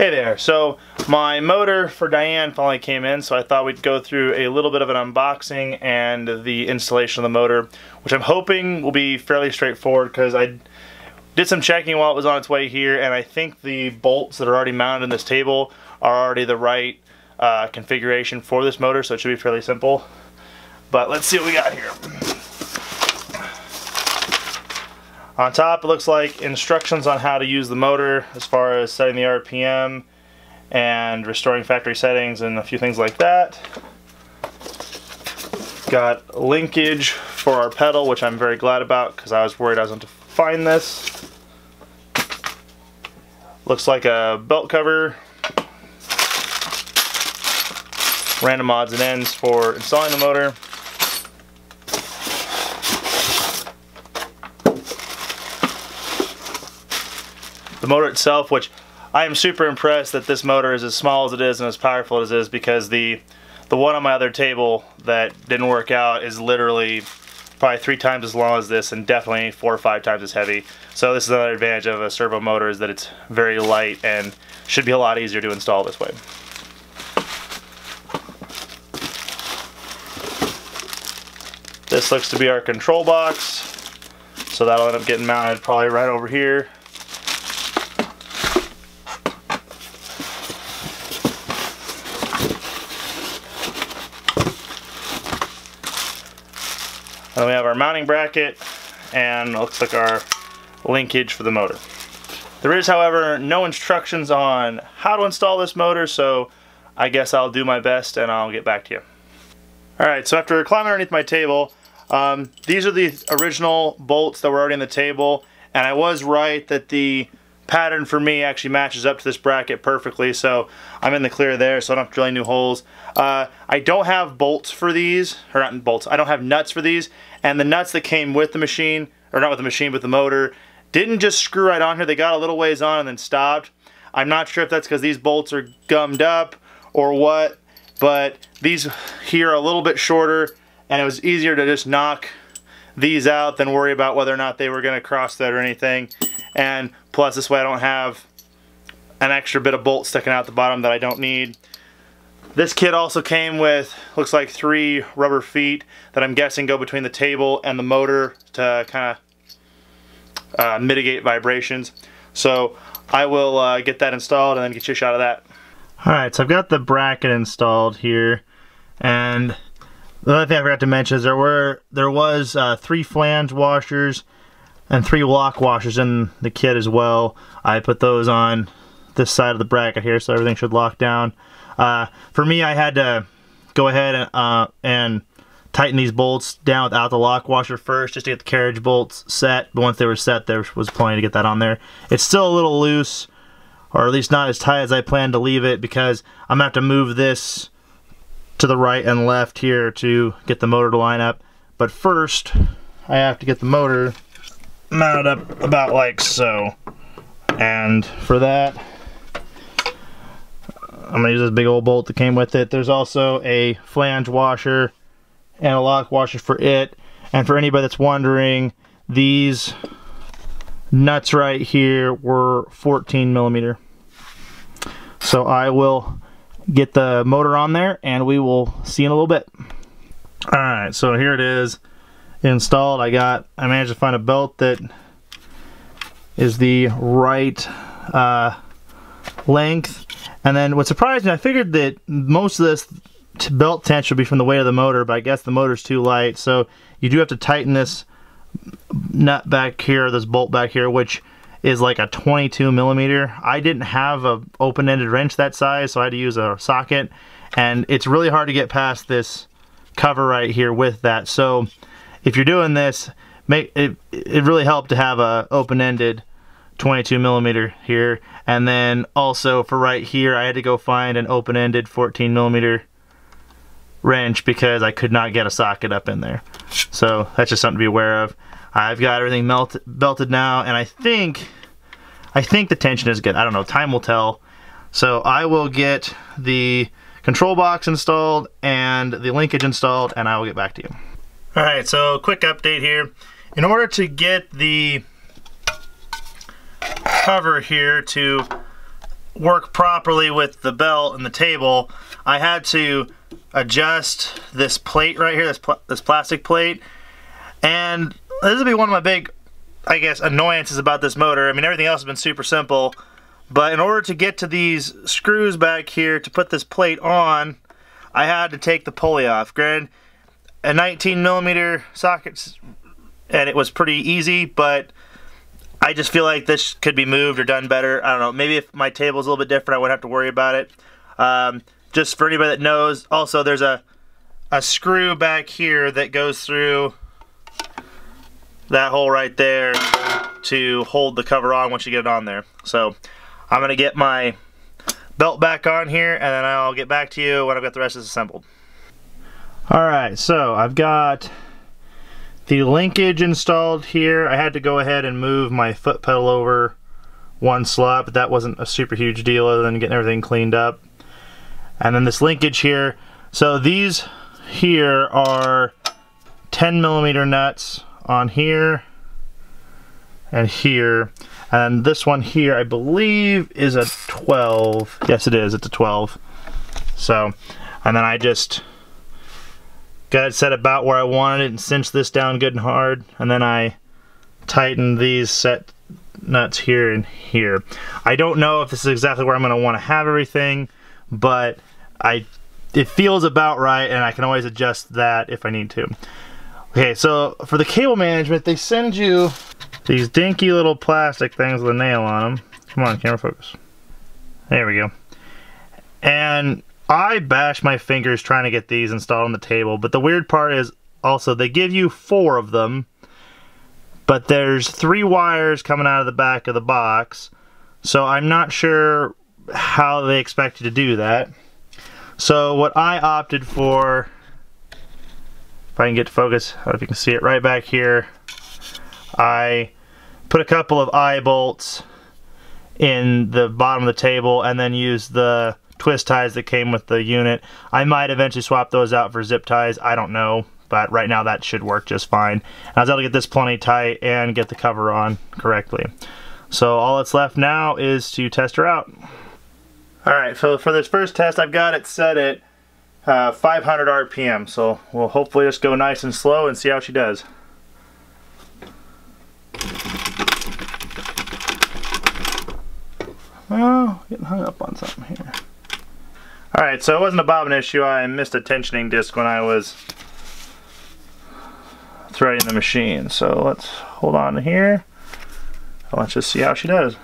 Hey there, so my motor for Diane finally came in, so I thought we'd go through a little bit of an unboxing and the installation of the motor, which I'm hoping will be fairly straightforward because I did some checking while it was on its way here, and I think the bolts that are already mounted in this table are already the right uh, configuration for this motor, so it should be fairly simple. But let's see what we got here. On top, it looks like instructions on how to use the motor as far as setting the RPM and restoring factory settings and a few things like that. Got linkage for our pedal, which I'm very glad about because I was worried I was going to find this. Looks like a belt cover. Random odds and ends for installing the motor. The motor itself, which I am super impressed that this motor is as small as it is and as powerful as it is because the the one on my other table that didn't work out is literally probably three times as long as this and definitely four or five times as heavy. So this is another advantage of a servo motor is that it's very light and should be a lot easier to install this way. This looks to be our control box. So that'll end up getting mounted probably right over here. Then we have our mounting bracket and looks like our linkage for the motor. There is, however, no instructions on how to install this motor, so I guess I'll do my best and I'll get back to you. Alright, so after climbing underneath my table, um, these are the original bolts that were already in the table, and I was right that the pattern for me actually matches up to this bracket perfectly, so I'm in the clear there, so I don't have to drill any new holes. Uh, I don't have bolts for these, or not bolts, I don't have nuts for these, and the nuts that came with the machine, or not with the machine, but the motor, didn't just screw right on here. They got a little ways on and then stopped. I'm not sure if that's because these bolts are gummed up or what, but these here are a little bit shorter, and it was easier to just knock these out than worry about whether or not they were going to cross that or anything. And plus, this way I don't have an extra bit of bolt sticking out the bottom that I don't need. This kit also came with, looks like three rubber feet that I'm guessing go between the table and the motor to kind of uh, mitigate vibrations. So I will uh, get that installed and then get you a shot of that. Alright, so I've got the bracket installed here and the other thing I forgot to mention is there were there was uh, three flange washers and three lock washers in the kit as well. I put those on this side of the bracket here so everything should lock down. Uh, for me, I had to go ahead and, uh, and tighten these bolts down without the lock washer first just to get the carriage bolts set. But once they were set, there was plenty to get that on there. It's still a little loose, or at least not as tight as I planned to leave it because I'm going to have to move this to the right and left here to get the motor to line up. But first, I have to get the motor mounted up about like so. And for that, I'm gonna use this big old bolt that came with it. There's also a flange washer and a lock washer for it. And for anybody that's wondering, these nuts right here were 14 millimeter. So I will get the motor on there and we will see in a little bit. All right, so here it is installed. I got, I managed to find a belt that is the right uh, length and then what surprised me, I figured that most of this belt tension would be from the weight of the motor, but I guess the motor's too light. So you do have to tighten this nut back here, this bolt back here, which is like a 22 millimeter. I didn't have a open-ended wrench that size, so I had to use a socket. And it's really hard to get past this cover right here with that. So if you're doing this, make it, it really helped to have a open-ended 22 millimeter here. And then also for right here I had to go find an open-ended 14 millimeter wrench because I could not get a socket up in there. So that's just something to be aware of. I've got everything melted belted now and I think I think the tension is good. I don't know. Time will tell. So I will get the control box installed and the linkage installed and I will get back to you alright so quick update here in order to get the cover here to work properly with the belt and the table, I had to adjust this plate right here, this, pl this plastic plate. And this would be one of my big, I guess, annoyances about this motor. I mean, everything else has been super simple. But in order to get to these screws back here to put this plate on, I had to take the pulley off. Granted, a 19 millimeter socket, and it was pretty easy, but I just feel like this could be moved or done better. I don't know. Maybe if my table table's a little bit different, I wouldn't have to worry about it. Um, just for anybody that knows, also there's a, a screw back here that goes through that hole right there to hold the cover on once you get it on there. So I'm going to get my belt back on here and then I'll get back to you when I've got the rest of this assembled. Alright, so I've got the linkage installed here. I had to go ahead and move my foot pedal over one slot, but that wasn't a super huge deal other than getting everything cleaned up. And then this linkage here. So these here are 10 millimeter nuts on here and here. And this one here, I believe, is a 12. Yes, it is. It's a 12. So, and then I just got it set about where I wanted it and cinched this down good and hard. And then I tightened these set nuts here and here. I don't know if this is exactly where I'm going to want to have everything, but I it feels about right and I can always adjust that if I need to. Okay, so for the cable management, they send you these dinky little plastic things with a nail on them. Come on, camera focus. There we go. And I bash my fingers trying to get these installed on the table, but the weird part is also they give you four of them, but there's three wires coming out of the back of the box, so I'm not sure how they expect you to do that. So what I opted for, if I can get to focus, I don't know if you can see it right back here, I put a couple of eye bolts in the bottom of the table and then use the twist ties that came with the unit. I might eventually swap those out for zip ties, I don't know, but right now that should work just fine. I was able to get this plenty tight and get the cover on correctly. So all that's left now is to test her out. Alright, so for this first test, I've got it set at uh, 500 RPM. So we'll hopefully just go nice and slow and see how she does. Oh, getting hung up on something here. Alright, so it wasn't a bobbin issue. I missed a tensioning disc when I was threading the machine. So let's hold on here. Let's just see how she does.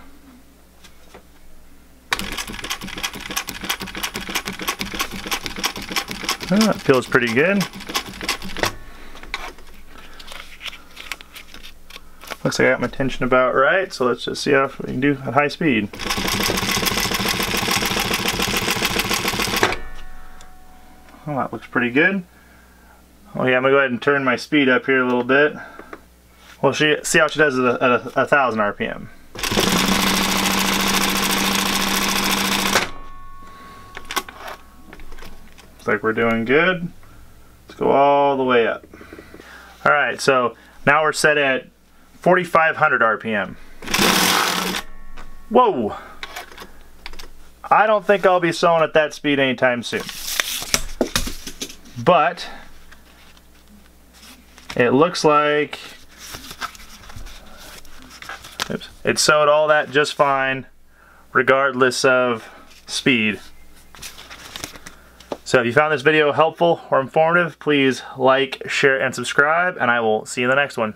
That feels pretty good. Looks like I got my tension about right, so let's just see how we can do at high speed. Well, that looks pretty good. Oh yeah, I'm gonna go ahead and turn my speed up here a little bit. Well, she see how she does at a, a thousand RPM. Looks like we're doing good. Let's go all the way up. All right, so now we're set at 4,500 RPM. Whoa! I don't think I'll be sewing at that speed anytime soon. But, it looks like oops, it sewed all that just fine, regardless of speed. So if you found this video helpful or informative, please like, share, and subscribe, and I will see you in the next one.